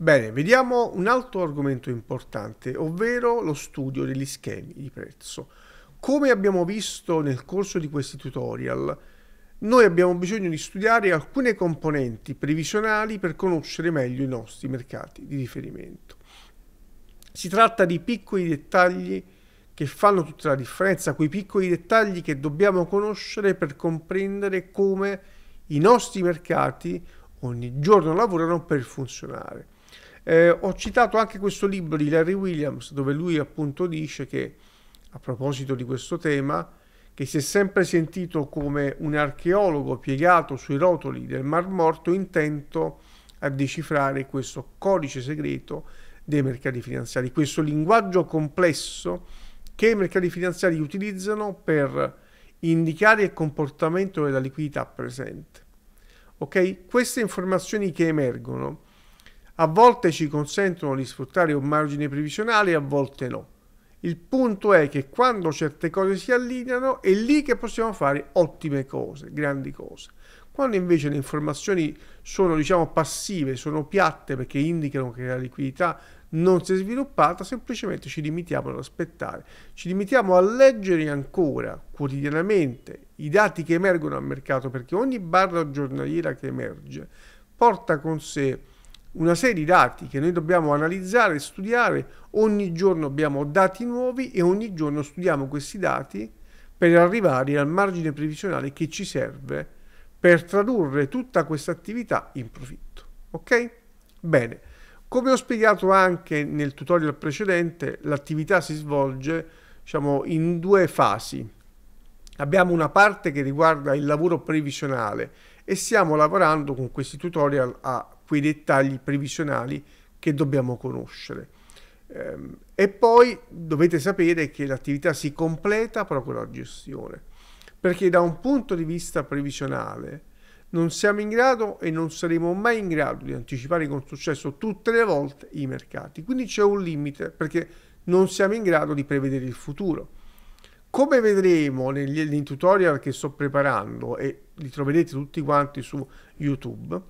Bene, vediamo un altro argomento importante, ovvero lo studio degli schemi di prezzo. Come abbiamo visto nel corso di questi tutorial, noi abbiamo bisogno di studiare alcune componenti previsionali per conoscere meglio i nostri mercati di riferimento. Si tratta di piccoli dettagli che fanno tutta la differenza, quei piccoli dettagli che dobbiamo conoscere per comprendere come i nostri mercati ogni giorno lavorano per funzionare. Eh, ho citato anche questo libro di Larry Williams dove lui appunto dice che a proposito di questo tema che si è sempre sentito come un archeologo piegato sui rotoli del Mar Morto intento a decifrare questo codice segreto dei mercati finanziari, questo linguaggio complesso che i mercati finanziari utilizzano per indicare il comportamento della liquidità presente. Ok? Queste informazioni che emergono a volte ci consentono di sfruttare un margine previsionale, a volte no. Il punto è che quando certe cose si allineano è lì che possiamo fare ottime cose, grandi cose. Quando invece le informazioni sono diciamo passive, sono piatte perché indicano che la liquidità non si è sviluppata, semplicemente ci limitiamo ad aspettare, ci limitiamo a leggere ancora quotidianamente i dati che emergono al mercato perché ogni barra giornaliera che emerge porta con sé una serie di dati che noi dobbiamo analizzare e studiare, ogni giorno abbiamo dati nuovi e ogni giorno studiamo questi dati per arrivare al margine previsionale che ci serve per tradurre tutta questa attività in profitto. Ok? Bene, come ho spiegato anche nel tutorial precedente, l'attività si svolge diciamo, in due fasi. Abbiamo una parte che riguarda il lavoro previsionale e stiamo lavorando con questi tutorial a quei dettagli previsionali che dobbiamo conoscere. Ehm, e poi dovete sapere che l'attività si completa proprio la gestione, perché da un punto di vista previsionale non siamo in grado e non saremo mai in grado di anticipare con successo tutte le volte i mercati. Quindi c'è un limite perché non siamo in grado di prevedere il futuro. Come vedremo nei tutorial che sto preparando e li troverete tutti quanti su YouTube,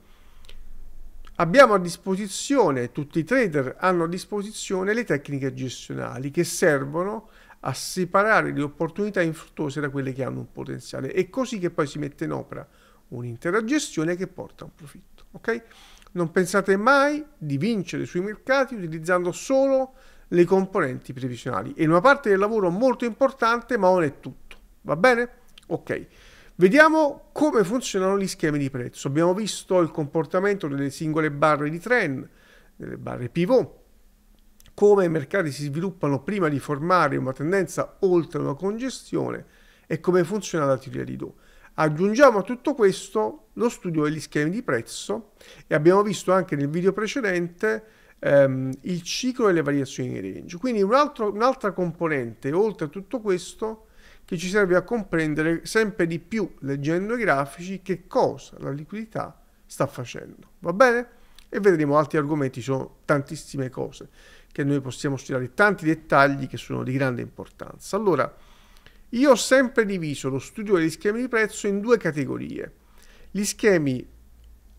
Abbiamo a disposizione, tutti i trader hanno a disposizione le tecniche gestionali che servono a separare le opportunità infruttuose da quelle che hanno un potenziale e così che poi si mette in opera un'intera gestione che porta a un profitto. Ok? Non pensate mai di vincere sui mercati utilizzando solo le componenti previsionali. È una parte del lavoro molto importante, ma non è tutto. Va bene? Ok. Vediamo come funzionano gli schemi di prezzo. Abbiamo visto il comportamento delle singole barre di trend, delle barre pivot, come i mercati si sviluppano prima di formare una tendenza oltre una congestione e come funziona la teoria di Do. Aggiungiamo a tutto questo lo studio degli schemi di prezzo e abbiamo visto anche nel video precedente ehm, il ciclo delle variazioni di range. Quindi un'altra componente oltre a tutto questo che ci serve a comprendere sempre di più, leggendo i grafici, che cosa la liquidità sta facendo. Va bene? E vedremo altri argomenti, sono tantissime cose che noi possiamo studiare, tanti dettagli che sono di grande importanza. Allora, io ho sempre diviso lo studio degli schemi di prezzo in due categorie. Gli schemi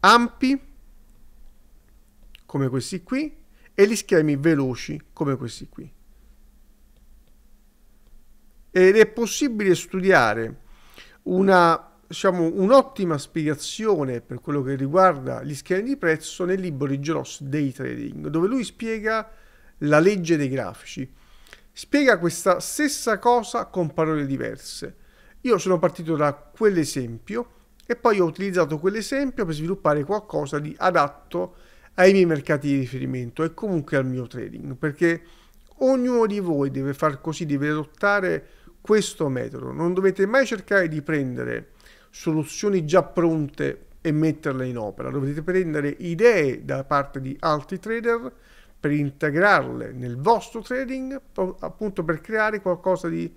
ampi, come questi qui, e gli schemi veloci, come questi qui ed è possibile studiare una, diciamo, un'ottima spiegazione per quello che riguarda gli schemi di prezzo nel libro di Geross Day Trading, dove lui spiega la legge dei grafici. Spiega questa stessa cosa con parole diverse. Io sono partito da quell'esempio e poi ho utilizzato quell'esempio per sviluppare qualcosa di adatto ai miei mercati di riferimento e comunque al mio trading, perché ognuno di voi deve far così, deve adottare questo metodo. Non dovete mai cercare di prendere soluzioni già pronte e metterle in opera. Dovete prendere idee da parte di altri trader per integrarle nel vostro trading, appunto per creare qualcosa di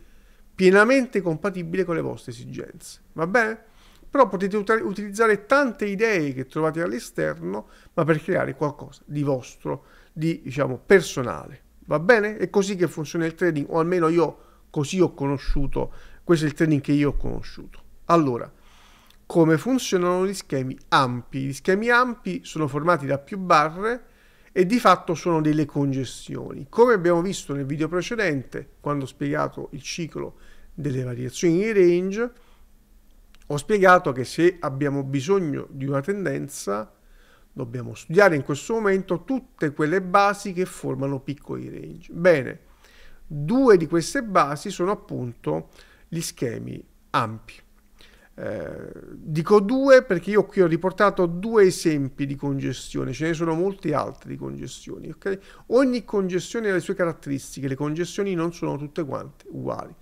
pienamente compatibile con le vostre esigenze. Va bene? Però potete ut- utilizzare tante idee che trovate all'esterno, ma per creare qualcosa di vostro, di diciamo personale. Va bene? È così che funziona il trading, o almeno io Così ho conosciuto, questo è il training che io ho conosciuto. Allora, come funzionano gli schemi ampi? Gli schemi ampi sono formati da più barre e di fatto sono delle congestioni. Come abbiamo visto nel video precedente, quando ho spiegato il ciclo delle variazioni di range, ho spiegato che se abbiamo bisogno di una tendenza, dobbiamo studiare in questo momento tutte quelle basi che formano piccoli range. Bene, due di queste basi sono appunto gli schemi ampi. Eh, dico due perché io qui ho riportato due esempi di congestione, ce ne sono molti altri di congestioni. Okay? Ogni congestione ha le sue caratteristiche, le congestioni non sono tutte quante uguali.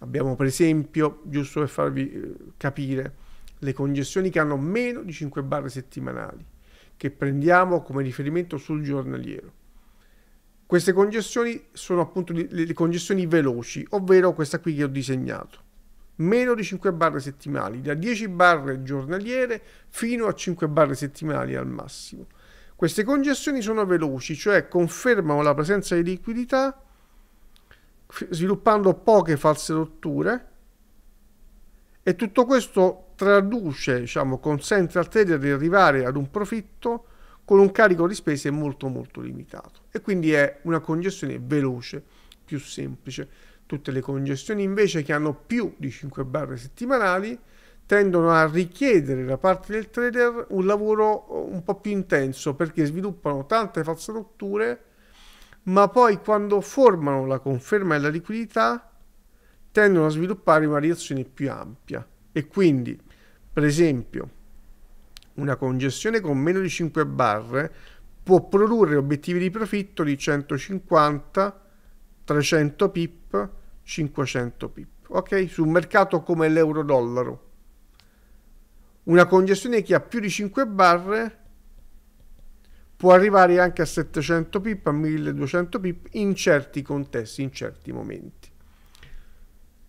Abbiamo per esempio, giusto per farvi eh, capire, le congestioni che hanno meno di 5 barre settimanali, che prendiamo come riferimento sul giornaliero. Queste congestioni sono appunto le, congestioni veloci, ovvero questa qui che ho disegnato meno di 5 barre settimanali, da 10 barre giornaliere fino a 5 barre settimanali al massimo. Queste congestioni sono veloci, cioè confermano la presenza di liquidità sviluppando poche false rotture e tutto questo traduce, diciamo, consente al trader di arrivare ad un profitto con un carico di spese molto molto limitato e quindi è una congestione veloce, più semplice. Tutte le congestioni invece che hanno più di 5 barre settimanali tendono a richiedere da parte del trader un lavoro un po' più intenso perché sviluppano tante false rotture, ma poi quando formano la conferma della liquidità tendono a sviluppare una variazione più ampia e quindi per esempio una congestione con meno di 5 barre può produrre obiettivi di profitto di 150 300 pip, 500 pip, ok? Su un mercato come l'euro-dollaro. Una congestione che ha più di 5 barre può arrivare anche a 700 pip, a 1200 pip in certi contesti, in certi momenti.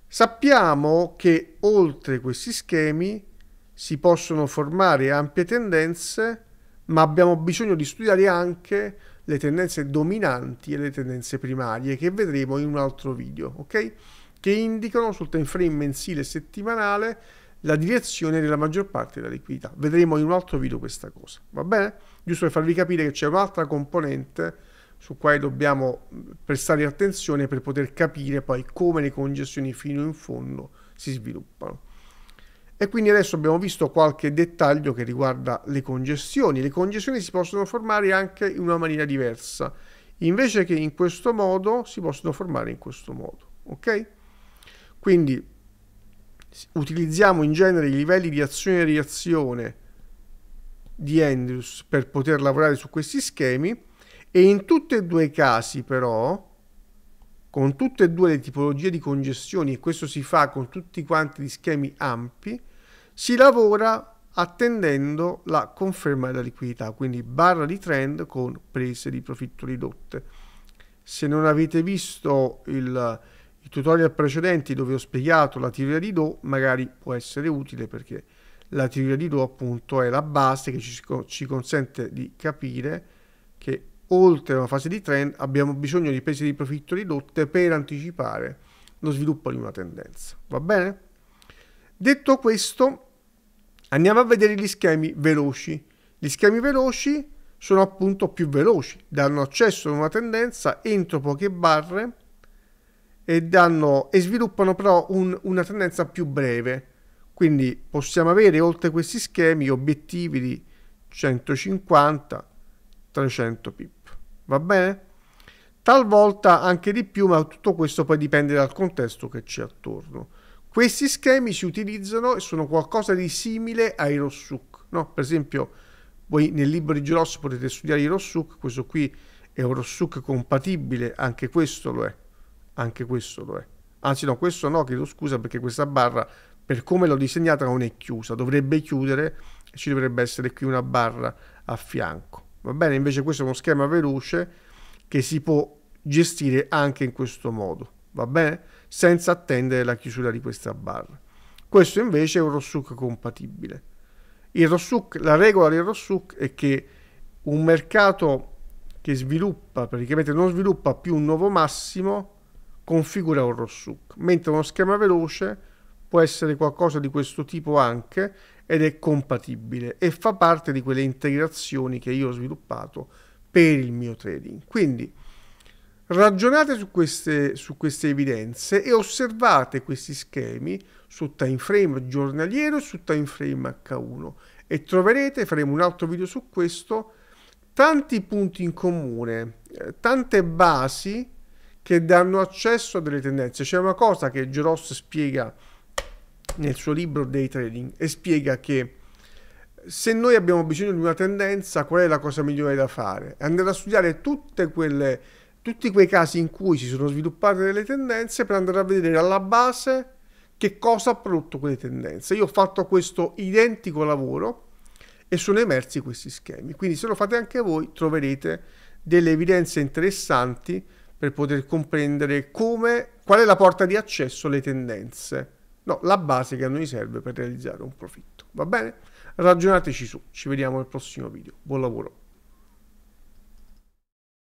Sappiamo che oltre questi schemi si possono formare ampie tendenze, ma abbiamo bisogno di studiare anche le tendenze dominanti e le tendenze primarie che vedremo in un altro video, ok? Che indicano sul time frame mensile e settimanale la direzione della maggior parte della liquidità. Vedremo in un altro video questa cosa, va bene? Giusto per farvi capire che c'è un'altra componente su quale dobbiamo prestare attenzione per poter capire poi come le congestioni fino in fondo si sviluppano. E quindi adesso abbiamo visto qualche dettaglio che riguarda le congestioni. Le congestioni si possono formare anche in una maniera diversa. Invece che in questo modo, si possono formare in questo modo. Ok? Quindi utilizziamo in genere i livelli di azione e reazione di Andrews per poter lavorare su questi schemi e in tutti e due i casi però con tutte e due le tipologie di congestioni, e questo si fa con tutti quanti gli schemi ampi, si lavora attendendo la conferma della liquidità, quindi barra di trend con prese di profitto ridotte. Se non avete visto il, i tutorial precedenti dove ho spiegato la teoria di Do, magari può essere utile perché la teoria di Do appunto è la base che ci, ci consente di capire oltre una fase di trend abbiamo bisogno di prese di profitto ridotte per anticipare lo sviluppo di una tendenza. Va bene? Detto questo, andiamo a vedere gli schemi veloci. Gli schemi veloci sono appunto più veloci, danno accesso a una tendenza entro poche barre e, danno, e sviluppano però un, una tendenza più breve. Quindi possiamo avere oltre questi schemi obiettivi di 150, 300 pip. Va bene? Talvolta anche di più, ma tutto questo poi dipende dal contesto che c'è attorno. Questi schemi si utilizzano e sono qualcosa di simile ai Rossuk. No? Per esempio, voi nel libro di Geross potete studiare i Rossuk, questo qui è un Rossuk compatibile, anche questo lo è. Anche questo lo è. Anzi no, questo no, chiedo scusa perché questa barra, per come l'ho disegnata, non è chiusa. Dovrebbe chiudere e ci dovrebbe essere qui una barra a fianco. Va bene? Invece questo è uno schema veloce che si può gestire anche in questo modo. Va bene? Senza attendere la chiusura di questa barra. Questo invece è un Rossuk compatibile. Il Rossuk, la regola del Rossuk è che un mercato che sviluppa, praticamente non sviluppa più un nuovo massimo, configura un Rossuk, mentre uno schema veloce può essere qualcosa di questo tipo anche ed è compatibile e fa parte di quelle integrazioni che io ho sviluppato per il mio trading. Quindi ragionate su queste, su queste evidenze e osservate questi schemi su time frame giornaliero e su time frame H1 e troverete, faremo un altro video su questo, tanti punti in comune, eh, tante basi che danno accesso a delle tendenze. C'è una cosa che Geros spiega nel suo libro Day Trading e spiega che se noi abbiamo bisogno di una tendenza, qual è la cosa migliore da fare? Andare a studiare quelle, tutti quei casi in cui si sono sviluppate delle tendenze per andare a vedere alla base che cosa ha prodotto quelle tendenze. Io ho fatto questo identico lavoro e sono emersi questi schemi. Quindi se lo fate anche voi troverete delle evidenze interessanti per poter comprendere come, qual è la porta di accesso alle tendenze. No, la base che a noi serve per realizzare un profitto. Va bene? Ragionateci su. Ci vediamo nel prossimo video. Buon lavoro.